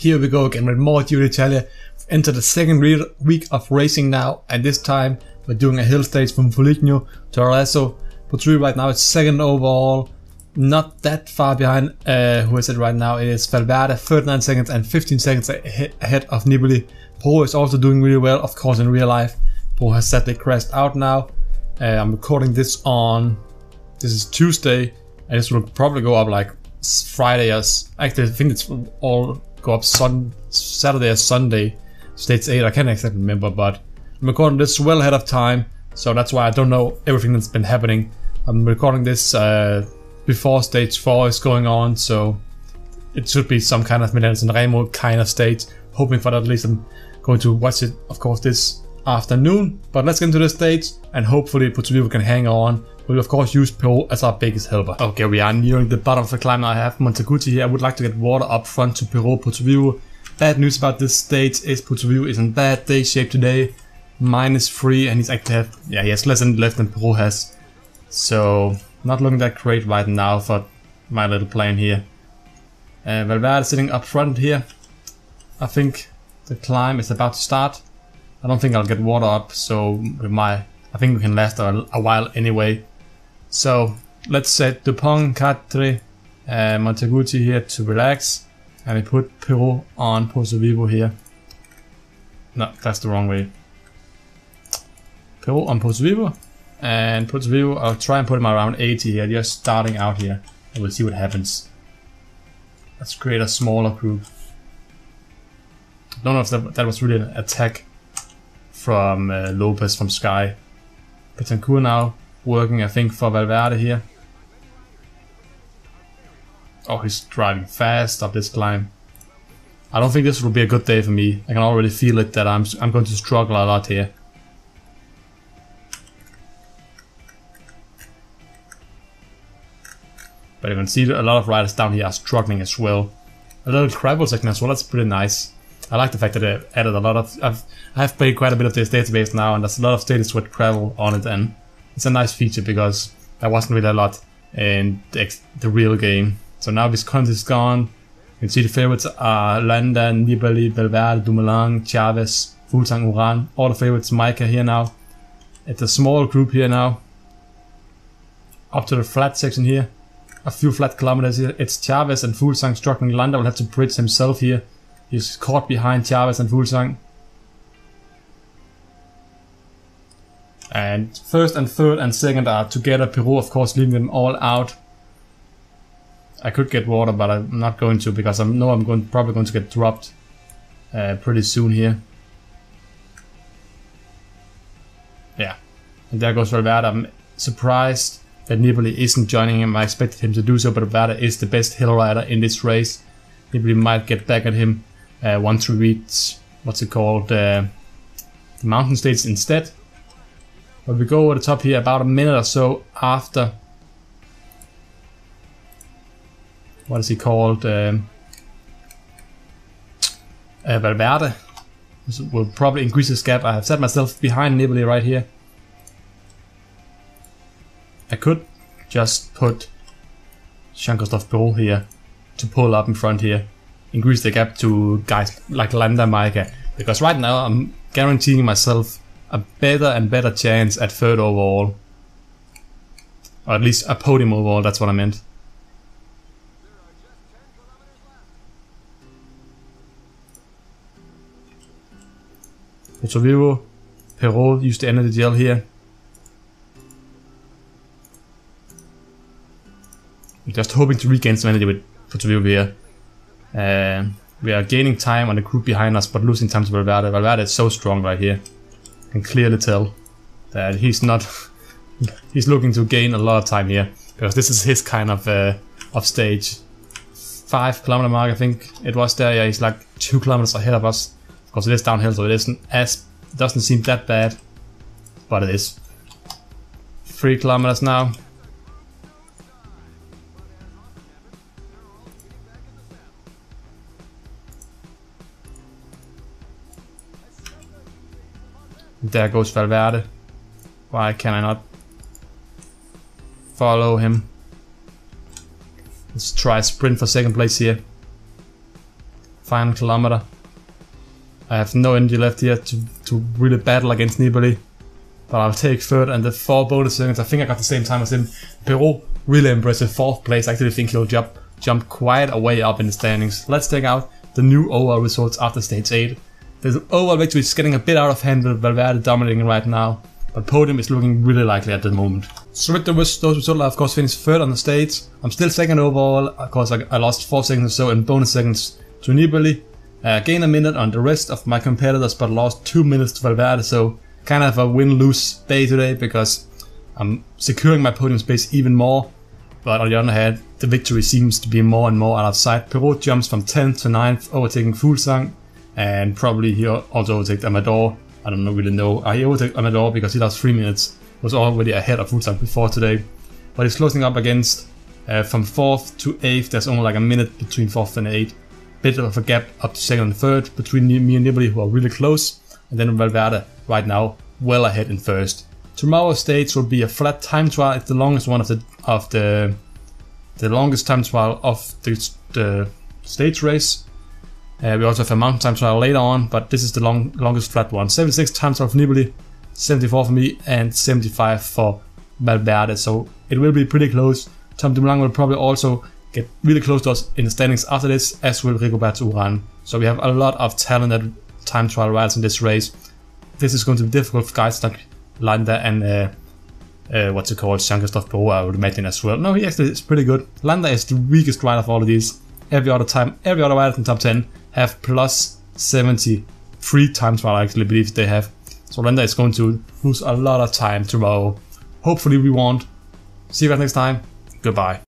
Here we go again with more Giro d'Italia. Enter the second week of racing now, and this time we're doing a hill stage from Foligno to Arezzo. Pozzovivo right now is second overall, not that far behind. Uh, who is it right now? It is Valverde, 39 seconds and 15 seconds ahead of Nibali. Pro is also doing really well, of course, in real life. Pro has sadly crashed out now. Uh, I'm recording this on. This is Tuesday, and this will probably go up like Friday as actually I think it's all go up sun Saturday or Sunday, states 8, I can't exactly remember, but I'm recording this well ahead of time, so that's why I don't know everything that's been happening. I'm recording this uh, before stage 4 is going on, so it should be some kind of Milan Remo kind of stage. Hoping for that, at least I'm going to watch it, of course, this afternoon. But let's get into the stage, and hopefully Pozzovivo can hang on We'll of course use Péraud as our biggest helper. Okay, we are nearing the bottom of the climb. I have Montaguti here. I would like to get water up front to Péraud Pozzovivo. Bad news about this stage is Pozzovivo is in bad day shape today. Minus 3 and he's actually have, yeah, he has less than left than Péraud has. So, not looking that great right now for my little plan here. Uh, Valverde sitting up front here. I think the climb is about to start. I don't think I'll get water up, so with my, I think we can last a, a while anyway. So let's set Dupont, Catre, uh, Montaguti here to relax. And we put Péraud on Pozzovivo here. No, that's the wrong way. Péraud on Pozzovivo. And Pozzovivo, I'll try and put him around 80 here, just starting out here. And we'll see what happens. Let's create a smaller group. Don't know if that, that was really an attack from uh, Lopez from Sky. Betancur now working, I think, for Valverde here. Oh, he's driving fast up this climb. I don't think this will be a good day for me. I can already feel it that I'm, I'm going to struggle a lot here. But you can see a lot of riders down here are struggling as well. A little gravel section as well, that's pretty nice. I like the fact that they added a lot of... I've, I've played quite a bit of this database now and there's a lot of status with gravel on it and it's a nice feature because there wasn't really a lot in the, the real game. So now Visconti is gone. You can see the favorites are Landa, Nibali, Valverde, Dumoulin, Chaves, Fuglsang, Uran. All the favorites, Majka here now. It's a small group here now. Up to the flat section here. A few flat kilometers here. It's Chaves and Fuglsang struggling. Landa will have to bridge himself here. He's caught behind Chaves and Fuglsang. And first and third and second are together. Peru, of course, leaving them all out. I could get water, but I'm not going to because I know I'm going probably going to get dropped uh, pretty soon here. Yeah, and there goes Valverde. I'm surprised that Nibali isn't joining him. I expected him to do so, but Valverde is the best hill rider in this race. Nibali might get back at him uh, once we reach what's it called, uh, the mountain states instead. But we go over the top here about a minute or so after. What is he called? Um, uh, Valverde. This will probably increase this gap. I have set myself behind Nibali right here. I could just put Jean-Christophe Péraud here to pull up in front here. Increase the gap to guys like Landa Majka. Because right now I'm guaranteeing myself a better and better chance at third overall. Or at least a podium overall, that's what I meant. Pozzovivo, Péraud used the energy gel here. I'm just hoping to regain some energy with Pozzovivo here. Uh, we are gaining time on the group behind us, but losing time to Valverde. Valverde is so strong right here can clearly tell that he's not he's looking to gain a lot of time here because this is his kind of uh, of stage. Five kilometer mark, I think it was there. Yeah, he's like two kilometers ahead of us. Of course, it is downhill, so it isn't as doesn't seem that bad, but it is. Three kilometers now. There goes Valverde. Why can I not follow him? Let's try sprint for second place here. final kilometer. I have no energy left here to, to really battle against Nibali. But I'll take third and the four bonus seconds. I think I got the same time as him. Péraud, really impressive. Fourth place. I actually think he'll jump jump quite a way up in the standings. Let's take out the new overall results after stage 8. The overall victory is getting a bit out of hand with Valverde dominating right now. But podium is looking really likely at the moment. So with the, results, I of course finished third on the stage. I'm still second overall. Of course, I, I lost 4 seconds or so in bonus seconds to Nibali. Uh, gained a minute on the rest of my competitors, but lost 2 minutes to Valverde, so kind of a win-lose day today because I'm securing my podium space even more. But on the other hand, the victory seems to be more and more out of sight. Péraud jumps from 10th to 9th, overtaking Fuglsang, and probably he also overtakes Amador. I don't really know. I overtook Amador because he lost 3 minutes, was already ahead of Fuglsang before today. But he's closing up against uh, from 4th to 8th, there's only like a minute between 4th and 8th. Bit of a gap up to 2nd and 3rd between me and Nibali who are really close. And then Valverde right now well ahead in first. Tomorrow's stage will be a flat time trial. It's the longest one of the of the the longest time trial of the, the stage race. Uh, we also have a mountain time trial later on, but this is the long, longest flat one. 76 time trial for Nibali, 74 for me, and 75 for Valverde. So it will be pretty close. Tom Dumoulin will probably also get really close to us in the standings after this, as will Rigoberto Uran. So we have a lot of talented time trial riders in this race this is going to be difficult for guys like Landa and uh, uh, what's it called, Jean-Christophe Péraud, I would imagine as well. No, he actually is pretty good. Landa is the weakest rider of all of these. Every other time, every other rider in top 10 have plus 73 times what I actually believe they have. So Landa is going to lose a lot of time tomorrow. Hopefully we won't. See you guys next time. Goodbye.